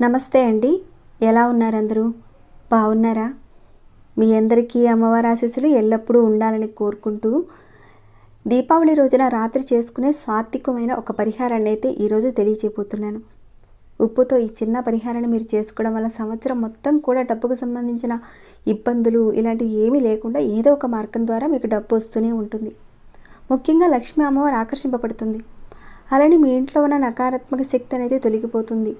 నమస్తే అండి. ఎలా ఉన్నారు అందరూ బాగున్నారా? మీ అందరికీ అమ్మవారి ఆశీస్సులు ఎల్లప్పుడూ ఉండాలని కోరుకుంటూ దీపావళి రోజున రాత్రి చేసుకునే సాత్వికమైన ఒక పరిహారాన్ని అయితే ఈరోజు తెలియచేయబోతున్నాను ఉప్పుతో ఈ చిన్న పరిహారాన్ని మీరు చేసుకోవడం వల్ల సంవత్సరం మొత్తం కూడా డబ్బుకు సంబంధించిన ఇబ్బందులు ఇలాంటివి ఏమీ లేకుండా ఏదో ఒక మార్గం ద్వారా మీకు డబ్బు వస్తూనే ఉంటుంది. ముఖ్యంగా లక్ష్మీ అమ్మవారు ఆకర్షింపబడుతుంది. అలానే మీ ఇంట్లో ఉన్న నకారాత్మక శక్తి అనేది తొలగిపోతుంది.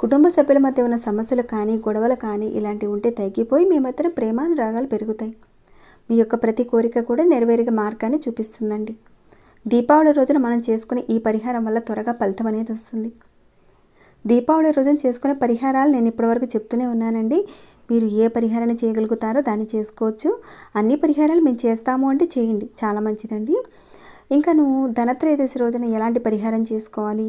కుటుంబ సభ్యుల మధ్య ఉన్న సమస్యలు కానీ గొడవలు కానీ ఇలాంటివి ఉంటే తగ్గిపోయి మీ మధ్యన ప్రేమానురాగాలు పెరుగుతాయి. మీ యొక్క ప్రతి కోరిక కూడా నెరవేరే మార్గాన్ని చూపిస్తుందండి. దీపావళి రోజున మనం చేసుకునే ఈ పరిహారం వల్ల త్వరగా ఫలితం అనేది వస్తుంది. దీపావళి రోజున చేసుకునే పరిహారాలు నేను ఇప్పటివరకు చెప్తూనే ఉన్నానండి. మీరు ఏ పరిహారాన్ని చేయగలుగుతారో దాన్ని చేసుకోవచ్చు. అన్ని పరిహారాలు మేము చేస్తాము అంటే చేయండి. చాలా మంచిదండి. ఇంకా నువ్వు ధనత్రయోదశి రోజున ఎలాంటి పరిహారం చేసుకోవాలి?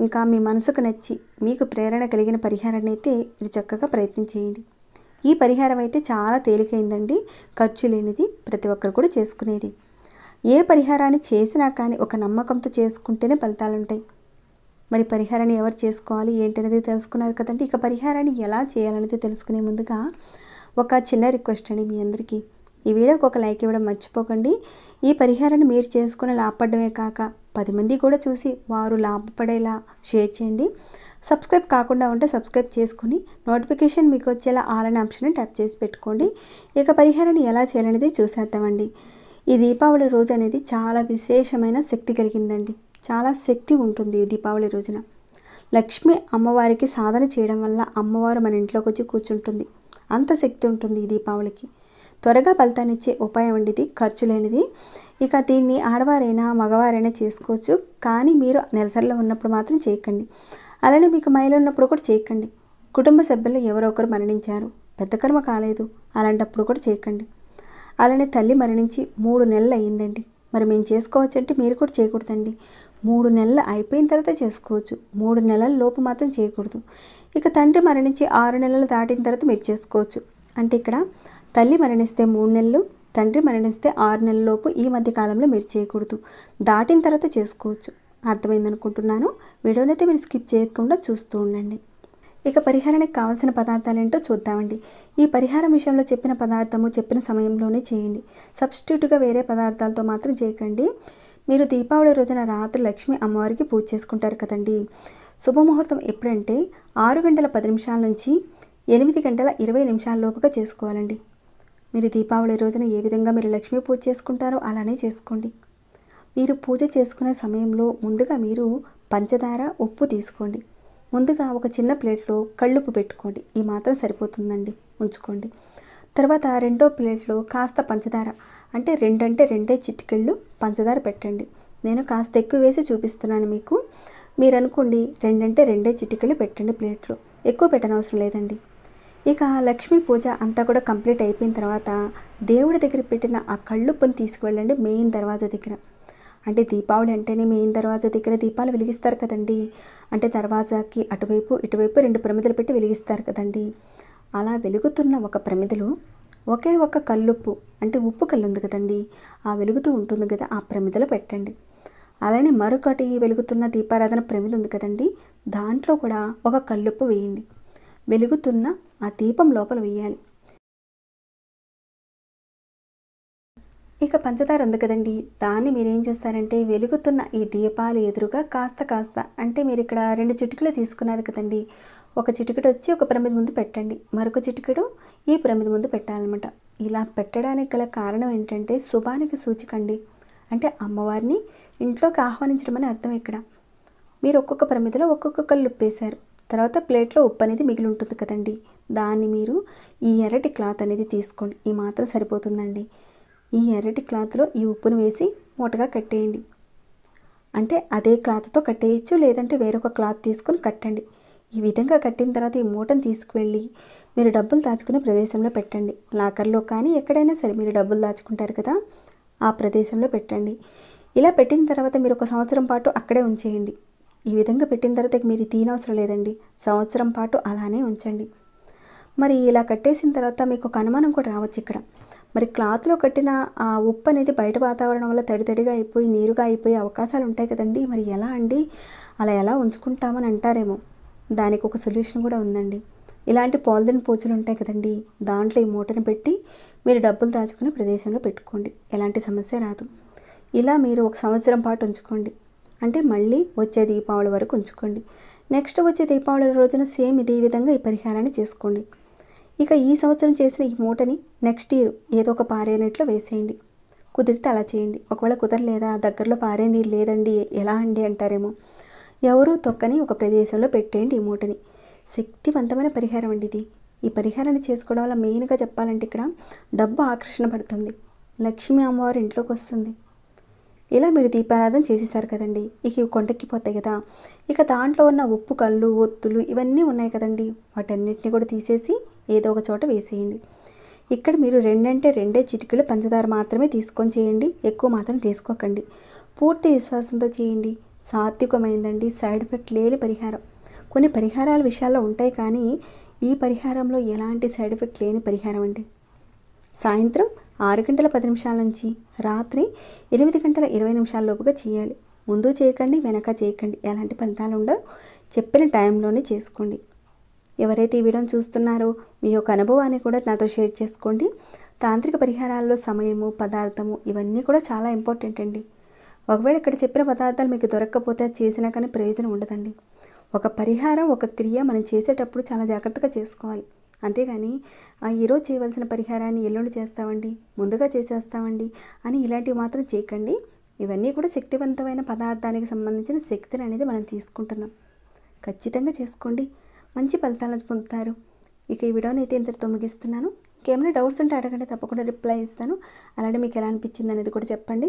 ఇంకా మీ మనసుకు నచ్చి మీకు ప్రేరణ కలిగిన పరిహారాన్ని అయితే మీరు చక్కగా ప్రయత్నం చేయండి. ఈ పరిహారం అయితే చాలా తేలికైందండి. ఖర్చు లేనిది ప్రతి ఒక్కరు కూడా చేసుకునేది. ఏ పరిహారాన్ని చేసినా కానీ ఒక నమ్మకంతో చేసుకుంటేనే ఫలితాలు ఉంటాయి మరి పరిహారాన్ని ఎవరు చేసుకోవాలి ఏంటనేది తెలుసుకున్నారు కదండి. ఇక పరిహారాన్ని ఎలా చేయాలనేది తెలుసుకునే ముందుగా ఒక చిన్న రిక్వెస్ట్ అండి మీ అందరికీ. ఈ వీడియోకి ఒక లైక్ ఇవ్వడం మర్చిపోకండి. ఈ పరిహారాన్ని మీరు చేసుకుని లాభపడమే కాక పది మంది కూడా చూసి వారు లాభపడేలా షేర్ చేయండి. సబ్స్క్రైబ్ కాకుండా ఉంటే సబ్స్క్రైబ్ చేసుకుని నోటిఫికేషన్ మీకు వచ్చేలా ఆల్ అనే ఆప్షన్ ట్యాప్ చేసి పెట్టుకోండి. ఇక పరిహారాన్ని ఎలా చేయాలనేది చూసేద్దామండి. ఈ దీపావళి రోజు అనేది చాలా విశేషమైన శక్తి కలిగిందండి. చాలా శక్తి ఉంటుంది దీపావళి రోజున. లక్ష్మి అమ్మవారికి సాధన చేయడం వల్ల అమ్మవారు మన ఇంట్లోకి వచ్చి కూర్చుంటుంది. అంత శక్తి ఉంటుంది ఈ దీపావళికి. త్వరగా ఫలితాన్నిచ్చే ఉపాయం అండి ఇది ఖర్చు లేనిది. ఇక దీన్ని ఆడవారైనా మగవారైనా చేసుకోవచ్చు. కానీ మీరు నెలసరిలో ఉన్నప్పుడు మాత్రం చేయకండి. అలానే మీకు మైలు ఉన్నప్పుడు కూడా చేయకండి. కుటుంబ సభ్యులు ఎవరో ఒకరు మరణించారు. పెద్ద కర్మ కాలేదు. అలాంటప్పుడు కూడా చేయకండి. అలానే తల్లి మరణించి మూడు నెలలు అయ్యిందండి. మరి మేము చేసుకోవచ్చంటే మీరు కూడా చేయకూడదండి. మూడు నెలలు అయిపోయిన తర్వాత చేసుకోవచ్చు. మూడు నెలల లోపు మాత్రం చేయకూడదు. ఇక తండ్రి మరణించి ఆరు నెలలు దాటిన తర్వాత మీరు చేసుకోవచ్చు. అంటే ఇక్కడ తల్లి మరణిస్తే మూడు నెలలు తండ్రి మరణిస్తే ఆరు నెలల లోపు ఈ మధ్య కాలంలో మీరు చేయకూడదు. దాటిన తర్వాత చేసుకోవచ్చు. అర్థమైందనుకుంటున్నాను వీడియోనైతే మీరు స్కిప్ చేయకుండా చూస్తూ ఉండండి. ఇక పరిహారానికి కావాల్సిన పదార్థాలు ఏంటో చూద్దామండి. ఈ పరిహారం విషయంలో చెప్పిన పదార్థము చెప్పిన సమయంలోనే చేయండి. సబ్స్టిట్యూట్గా వేరే పదార్థాలతో మాత్రం చేయకండి. మీరు దీపావళి రోజున రాత్రి లక్ష్మి అమ్మవారికి పూజ చేసుకుంటారు కదండి. శుభముహూర్తం ఎప్పుడంటే ఆరు గంటల పది నిమిషాల నుంచి ఎనిమిది గంటల ఇరవై నిమిషాల లోపుగా చేసుకోవాలండి. మీరు దీపావళి రోజున ఏ విధంగా మీరు లక్ష్మీ పూజ చేసుకుంటారో అలానే చేసుకోండి. మీరు పూజ చేసుకునే సమయంలో ముందుగా మీరు పంచదార ఉప్పు తీసుకోండి. ముందుగా ఒక చిన్న ప్లేట్లో కళ్ళుప్పు పెట్టుకోండి. ఈ మాత్రం సరిపోతుందండి. ఉంచుకోండి. తర్వాత రెండో ప్లేట్లో కాస్త పంచదార అంటే రెండంటే రెండే చిటికెళ్ళు పంచదార పెట్టండి. నేను కాస్త ఎక్కువ వేసి చూపిస్తున్నాను మీకు. మీరు అనుకోండి రెండంటే రెండే చిటికెళ్ళు పెట్టండి ప్లేట్లో. ఎక్కువ పెట్టనవసరం లేదండి. ఇక లక్ష్మీ పూజ అంతా కూడా కంప్లీట్ అయిపోయిన తర్వాత దేవుడి దగ్గర పెట్టిన ఆ కళ్ళుప్పుని తీసుకువెళ్ళండి మెయిన్ దర్వాజా దగ్గర. అంటే దీపావళి అంటేనే మెయిన్ దర్వాజా దగ్గర దీపాలు వెలిగిస్తారు కదండి. అంటే దర్వాజాకి అటువైపు ఇటువైపు రెండు ప్రమిదలు పెట్టి వెలిగిస్తారు కదండి. అలా వెలుగుతున్న ఒక ప్రమిదలో ఒకే ఒక కల్లుప్పు అంటే ఉప్పు కల్లు ఉంది కదండి ఆ వెలుగుతూ ఉంటుంది కదా ఆ ప్రమిదలో పెట్టండి. అలానే మరొకటి వెలుగుతున్న దీపారాధన ప్రమిద ఉంది కదండి దాంట్లో కూడా ఒక కల్లుప్పు వేయండి. వెలుగుతున్న ఆ దీపం లోపల వేయాలి. ఇక పంచదార ఉంది కదండి దాన్ని మీరు ఏం చేస్తారంటే వెలుగుతున్న ఈ దీపాలు ఎదురుగా కాస్త కాస్త అంటే మీరు ఇక్కడ రెండు చిటికలు తీసుకున్నారు కదండి ఒక చిటికెడు వచ్చి ఒక ప్రమిద ముందు పెట్టండి. మరొక చిటికెడు ఈ ప్రమిద ముందు పెట్టాలన్నమాట. ఇలా పెట్టడానికి గల కారణం ఏంటంటే శుభానికి సూచికండి. అంటే అమ్మవారిని ఇంట్లోకి ఆహ్వానించడం అని అర్థం ఇక్కడ. మీరు ఒక్కొక్క ప్రమిదలో ఒక్కొక్క కళ్ళు ఉప్పేశారు తర్వాత ప్లేట్లో ఉప్పు అనేది మిగిలి ఉంటుంది కదండి. దాన్ని మీరు ఈ ఎర్రటి క్లాత్ అనేది తీసుకోండి. ఈ మాత్రం సరిపోతుందండి. ఈ ఎర్రటి క్లాత్లో ఈ ఉప్పును వేసి మూటగా కట్టేయండి. అంటే అదే క్లాత్తో కట్టేయచ్చు లేదంటే వేరొక క్లాత్ తీసుకొని కట్టండి. ఈ విధంగా కట్టిన తర్వాత ఈ మూటను తీసుకువెళ్ళి మీరు డబ్బులు దాచుకునే ప్రదేశంలో పెట్టండి. లాకర్లో కానీ ఎక్కడైనా సరే మీరు డబ్బులు దాచుకుంటారు కదా ఆ ప్రదేశంలో పెట్టండి. ఇలా పెట్టిన తర్వాత మీరు ఒక సంవత్సరం పాటు అక్కడే ఉంచేయండి. ఈ విధంగా పెట్టిన తర్వాత మీరు తీనవసరం లేదండి. సంవత్సరం పాటు అలానే ఉంచండి. మరి ఇలా కట్టేసిన తర్వాత మీకు ఒక అనుమానం కూడా రావచ్చు ఇక్కడ. మరి క్లాత్లో కట్టిన ఆ ఉప్పు అనేది బయట వాతావరణం వల్ల తడి తడిగా అయిపోయి నీరుగా అయిపోయే అవకాశాలు ఉంటాయి కదండి. మరి ఎలా అండి? అలా ఎలా ఉంచుకుంటామని అంటారేమో. దానికి ఒక సొల్యూషన్ కూడా ఉందండి. ఇలాంటి పాలిథిన్ పోచులు ఉంటాయి కదండి దాంట్లో ఈ మూటను పెట్టి మీరు డబ్బులు దాచుకునే ప్రదేశంలో పెట్టుకోండి. ఎలాంటి సమస్య రాదు. ఇలా మీరు ఒక సంవత్సరం పాటు ఉంచుకోండి. అంటే మళ్ళీ వచ్చే దీపావళి వరకు ఉంచుకోండి. నెక్స్ట్ వచ్చే దీపావళి రోజున సేమ్ ఇదే విధంగా ఈ పరిహారాన్ని చేసుకోండి. ఇక ఈ సంవత్సరం చేసిన ఈ మూటని నెక్స్ట్ ఇయర్ ఏదో ఒక పారే నీటిలో వేసేయండి. కుదిరితే అలా చేయండి. ఒకవేళ కుదరలేదా? దగ్గరలో పారే నీళ్ళు లేదండి. ఎలా అండి అంటారేమో. ఎవరూ తొక్కని ఒక ప్రదేశంలో పెట్టేయండి ఈ మూటని. శక్తివంతమైన పరిహారం అండి ఇది. ఈ పరిహారాన్ని చేసుకోవడం వల్ల మెయిన్గా చెప్పాలంటే ఇక్కడ డబ్బు ఆకర్షణ పడుతుంది. లక్ష్మీ అమ్మవారు ఇంట్లోకి వస్తుంది. ఇలా మీరు దీపారాధన చేసేసారు కదండి. ఇక ఇవి కొండెక్కిపోతాయి కదా. ఇక దాంట్లో ఉన్న ఉప్పు కళ్ళు ఒత్తులు ఇవన్నీ ఉన్నాయి కదండి. వాటన్నిటిని కూడా తీసేసి ఏదో ఒక చోట వేసేయండి. ఇక్కడ మీరు రెండంటే రెండే చిటికలు పంచదార మాత్రమే తీసుకొని చేయండి. ఎక్కువ మాత్రం తీసుకోకండి. పూర్తి విశ్వాసంతో చేయండి. సాత్వికమైందండి. సైడ్ ఎఫెక్ట్ లేని పరిహారం. కొన్ని పరిహారాల విషయాల్లో ఉంటాయి కానీ ఈ పరిహారంలో ఎలాంటి సైడ్ ఎఫెక్ట్ లేని పరిహారం అండి? సాయంత్రం ఆరు గంటల పది నిమిషాల నుంచి రాత్రి ఎనిమిది గంటల ఇరవై నిమిషాల లోపుగా చేయాలి. ముందు చేయకండి వెనక చేయకండి. ఎలాంటి ఫలితాలు ఉండవు. చెప్పిన టైంలోనే చేసుకోండి. ఎవరైతే ఈ వీడియోని చూస్తున్నారో మీ యొక్క అనుభవాన్ని కూడా నాతో షేర్ చేసుకోండి. తాంత్రిక పరిహారాల్లో సమయము పదార్థము ఇవన్నీ కూడా చాలా ఇంపార్టెంట్ అండి. ఒకవేళ ఇక్కడ చెప్పిన పదార్థాలు మీకు దొరక్కపోతే అది చేసినా కానీ ప్రయోజనం ఉండదండి. ఒక పరిహారం ఒక క్రియ మనం చేసేటప్పుడు చాలా జాగ్రత్తగా చేసుకోవాలి. అంతేగాని "ఆ, ఈరోజు చేయవలసిన పరిహారాన్ని ఎల్లుండి చేస్తామండి ముందుగా చేసేస్తామండి అని ఇలాంటివి మాత్రం చేయకండి. ఇవన్నీ కూడా శక్తివంతమైన పదార్థానికి సంబంధించిన శక్తిని అనేది మనం తీసుకుంటున్నాం. ఖచ్చితంగా చేసుకోండి. మంచి ఫలితాలను పొందుతారు. ఇక ఈ వీడియోని అయితే ఇంతటితో ముగిస్తున్నాను. ఇంకేమైనా డౌట్స్ ఉంటే అడగండి తప్పకుండా రిప్లై ఇస్తాను. అలాగే మీకు ఎలా అనిపించింది అనేది కూడా చెప్పండి.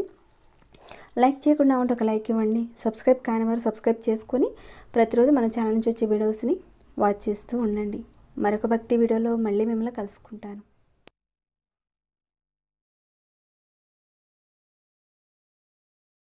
లైక్ చేయకుండా ఉంటే ఒక లైక్ ఇవ్వండి. సబ్స్క్రైబ్ కాని వారు సబ్స్క్రైబ్ చేసుకొని ప్రతిరోజు మన ఛానల్ నుంచి వచ్చే వీడియోస్ని వాచ్ చేస్తూ ఉండండి. మరొక భక్తి వీడియోలో మళ్ళీ మిమ్మల్ని కలుసుకుంటాను.